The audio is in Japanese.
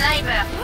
スナイブ